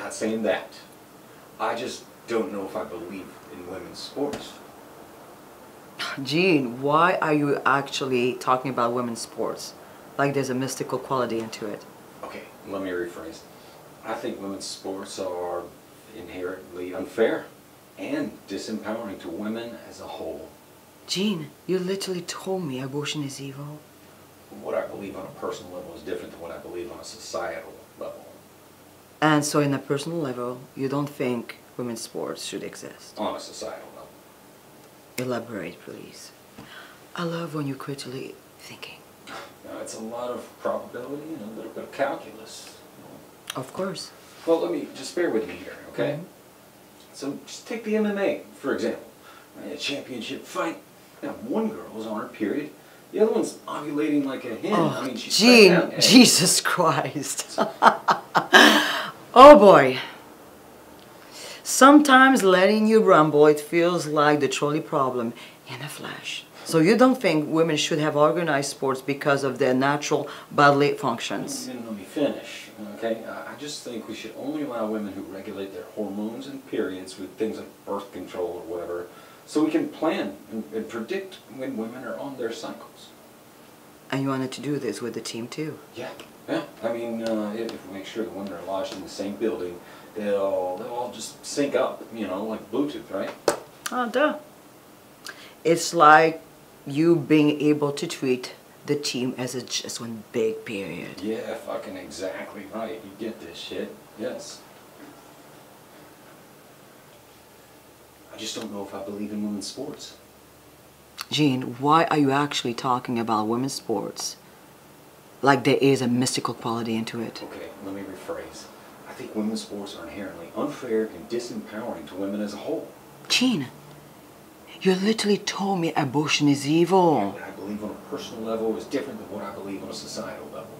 not saying that. I just don't know if I believe in women's sports. Gene, why are you actually talking about women's sports? Like there's a mystical quality into it. Okay, let me rephrase. I think women's sports are inherently unfair and disempowering to women as a whole. Gene, you literally told me abortion is evil. What I believe on a personal level is different than what I believe on a societal level. And so in a personal level, you don't think women's sports should exist? On a societal level. Elaborate, please. I love when you're critically thinking. Now, it's a lot of probability and a little bit of calculus. Of course. Well, let me, just bear with me here, okay? Mhm. So just take the MMA, for example. A championship fight. Now, one girl is on her period. The other one's ovulating like a hen. I Oh, mean, she's Gene, Jesus Christ. oh boy. Sometimes letting you rumble, it feels like the trolley problem in a flash. So you don't think women should have organized sports because of their natural bodily functions? Let me finish, okay? I I just think we should only allow women who regulate their hormones and periods with things like birth control or whatever, so we can plan and, and predict when women are on their cycles. And you wanted to do this with the team too. Yeah, yeah. I mean, uh, if if we make sure the women are lodged in the same building, they'll they'll all just sync up, you know, like Bluetooth, right? Oh, duh. It's like you being able to treat the team as a, just one big period. Yeah, fucking exactly right. You get this shit. Yes. I just don't know if I believe in women's sports. Gene, why are you actually talking about women's sports? Like there is a mystical quality into it. Okay, let me rephrase. I think women's sports are inherently unfair and disempowering to women as a whole. Gene, you literally told me abortion is evil. What I believe on a personal level is different than what I believe on a societal level.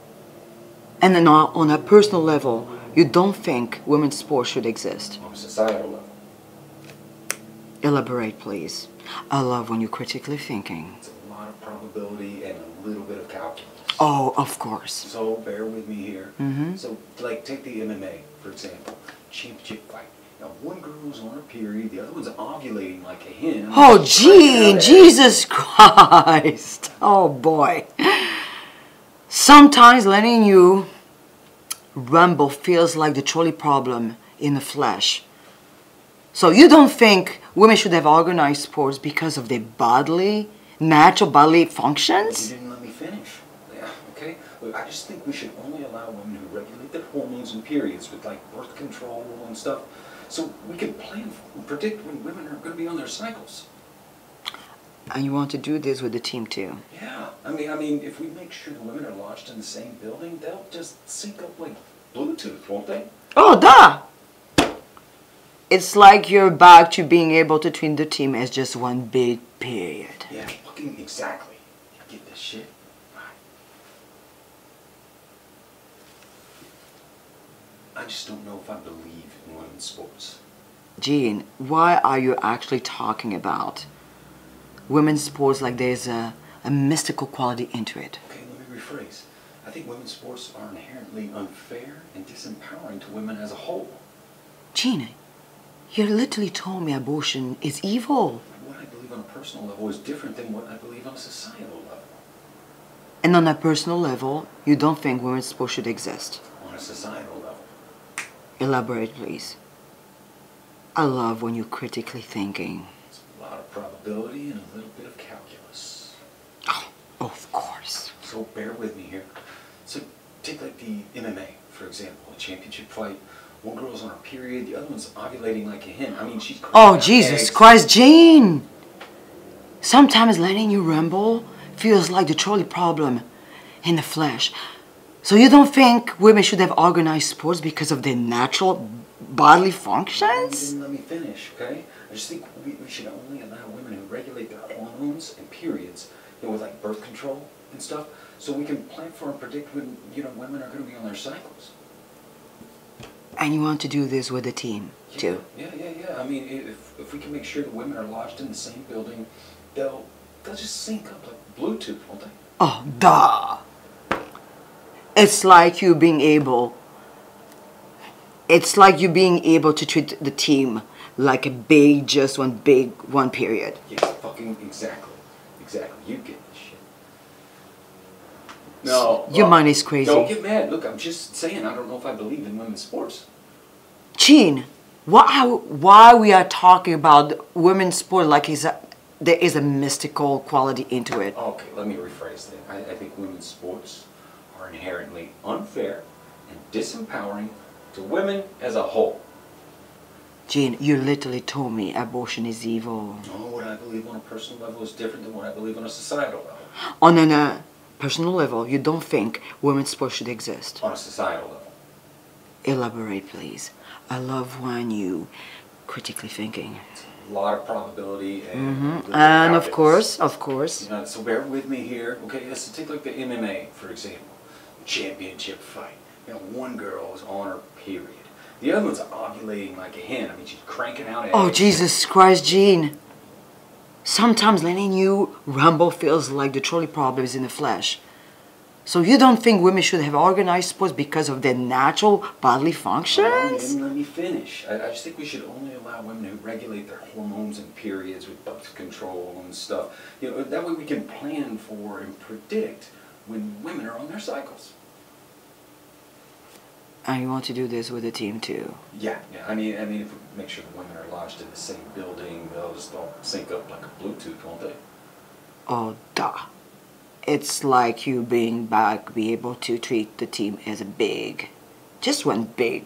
And then on on a personal level, you don't think women's sports should exist. On a societal level, Elaborate, please. I love when you're critically thinking. it's a lot of probability and a little bit. Oh, of course. So bear with me here. Mhm. So, like, take the MMA for example. Championship fight. Now, one girl's on her period, the other one's ovulating like a hen. Oh, Gene, Jesus Christ. Oh, boy. Sometimes letting you rumble feels like the trolley problem in the flesh. So you don't think women should have organized sports because of their bodily, natural bodily functions? didn't let me finish. Yeah, Look, I just think we should only allow women who regulate their hormones and periods with like birth control and stuff so we can plan and predict when women are going to be on their cycles. And you want to do this with the team too? Yeah, I mean, I mean, if we make sure the women are lodged in the same building, they'll just sync up like Bluetooth, won't they? Oh, duh! It's like you're back to being able to treat the team as just one big period. Yeah, fucking exactly. You get this shit? I just don't know if I believe in women's sports. Gene, why are you actually talking about women's sports like there's a, a mystical quality into it? Okay, let me rephrase. I think women's sports are inherently unfair and disempowering to women as a whole. Gene, you literally told me abortion is evil. What I believe on a personal level is different than what I believe on a societal level. And on a personal level, you don't think women's sports should exist. On a societal. Elaborate, please. I love when you're critically thinking. It's a lot of probability and a little bit of calculus. Oh, of course. So bear with me here. So take like the MMA, for example, a championship fight. One girl's on her period, the other one's ovulating like a hen. I mean, she's... Oh, Jesus eggs. Christ, Jane! Sometimes letting you rumble feels like the trolley problem in the flesh. So you don't think women should have organized sports because of their natural bodily functions? let me finish, okay? I just think we, we should only allow women who regulate their hormones and periods, you know, with like birth control and stuff, so we can plan for and predict when, you know, women are going to be on their cycles. And you want to do this with the team, too? Yeah, yeah, yeah. I mean, if, if we can make sure the women are lodged in the same building, they'll, they'll just sync up like Bluetooth, won't they? Oh, duh! It's like you being able... It's like you being able to treat the team like a big, just one big, one period. Yes, fucking exactly. Exactly. You get this shit. No. Your well, mind is crazy. Don't get mad. Look, I'm just saying, I don't know if I believe in women's sports. Gene, why, why we are talking about women's sport like is a, there is a mystical quality into it? Okay, let me rephrase that. I, I think women's sports are inherently unfair and disempowering to women as a whole. Gene, you literally told me abortion is evil. Oh, what I believe on a personal level is different than what I believe on a societal level. On a personal level, you don't think women's sport should exist. On a societal level. Elaborate, please. I love when you critically thinking. It's a lot of probability and, bit Mm-hmm. And of course, of course. You know, so bear with me here. Okay, let's take like the MMA, for example. Championship fight. You know, one girl is on her period. The other one's ovulating like a hen. I mean, she's cranking out eggs. Oh, Jesus Christ, Gene. Sometimes letting you rumble feels like the trolley problem is in the flesh. So you don't think women should have organized sports because of their natural bodily functions? let me finish. I, I just think we should only allow women who regulate their hormones and periods with birth control and stuff. You know, that way we can plan for and predict when women are on their cycles. And you want to do this with the team too. Yeah, yeah. I mean, I mean, if we make sure the women are lodged in the same building, they'll just all sync up like a Bluetooth, won't they? Oh, duh. It's like you being back, be able to treat the team as a big, just one big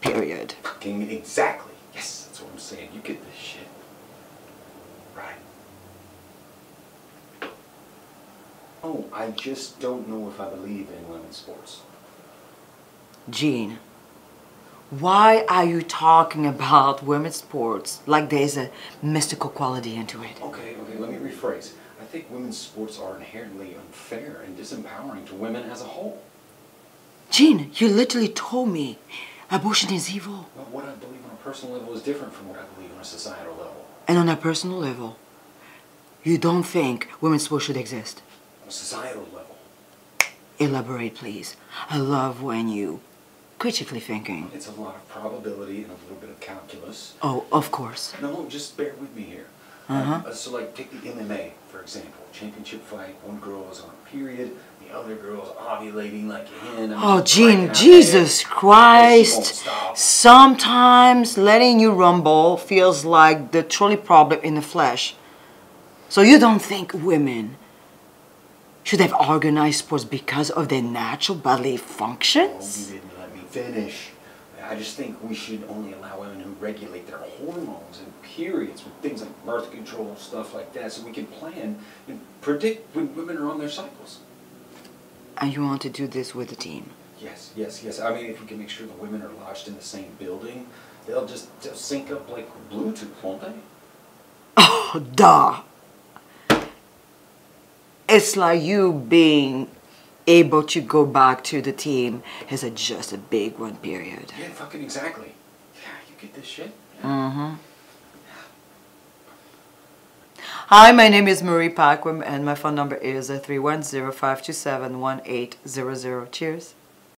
period. Fucking exactly. Yes, that's what I'm saying. You get this shit. Right. Oh, I just don't know if I believe in women's sports. Gene, why are you talking about women's sports like there's a mystical quality into it? Okay, okay, let me rephrase. I think women's sports are inherently unfair and disempowering to women as a whole. Gene, you literally told me abortion is evil. But what I believe on a personal level is different from what I believe on a societal level. And on a personal level, you don't think women's sports should exist. On a societal level, Elaborate, please. I love when you critically thinking. it's a lot of probability and a little bit of calculus. Oh, of course. No, just bear with me here. Uh-huh. Um, so, like, take the MMA, for example. Championship fight, one girl is on a period, the other girl is ovulating like a hen. I mean, Oh, Gene, Jesus eggs, and she won't Christ. Sometimes letting you rumble feels like the trolley problem in the flesh. So you don't think women should have organized sports because of their natural bodily Oh, you functions? didn't let me finish. I just think we should only allow women who regulate their hormones and periods with things like birth control, stuff like that, so we can plan and predict when women are on their cycles. And you want to do this with the team? Yes, yes, yes. I mean, if we can make sure the women are lodged in the same building, they'll just they'll sync up like Bluetooth, won't they? Oh, duh. It's like you being able to go back to the team is a, just a big one period. Yeah, fucking exactly. Yeah, you get this shit. Mm-hmm. Hi, my name is Marie Paquim and my phone number is 310-527-1800. Cheers.